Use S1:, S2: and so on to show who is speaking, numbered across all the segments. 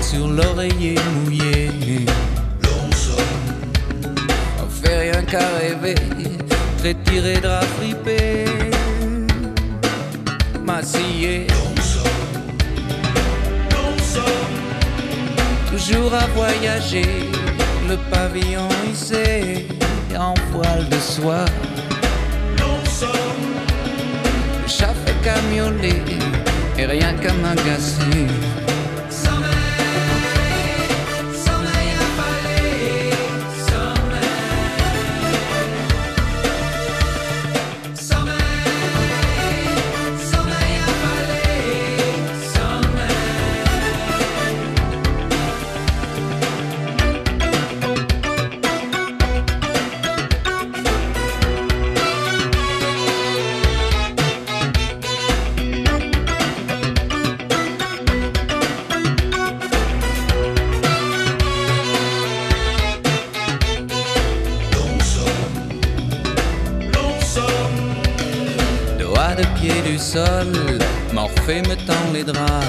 S1: sur l'oreiller mouillé. On fait rien qu'à rêver, très tiré drap fripé, massillé. Toujours à voyager, le pavillon hissé en voile de soie. Le chat fait camioler et rien qu'à m'agacer. De pied du sol, Morphée me tend les draps.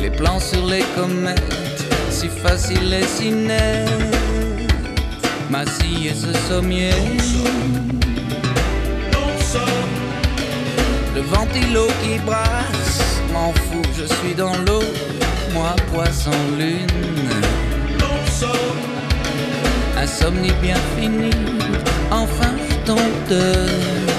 S1: Les plans sur les comètes, si facile et si net. Ma scie et ce sommier. Le ventilo qui brasse, m'en fous, je suis dans l'eau. Moi, poisson lune. Insomnie bien finie, enfin je tombe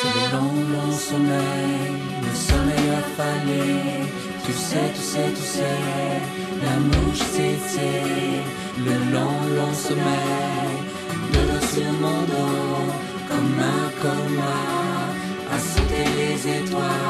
S2: C'est le long, long sommeil, le sommeil affalé. Tu sais, tu sais, tu sais, la mouche c'est le long, long sommeil. De sur mon dos, comme un coma, à sauter les étoiles.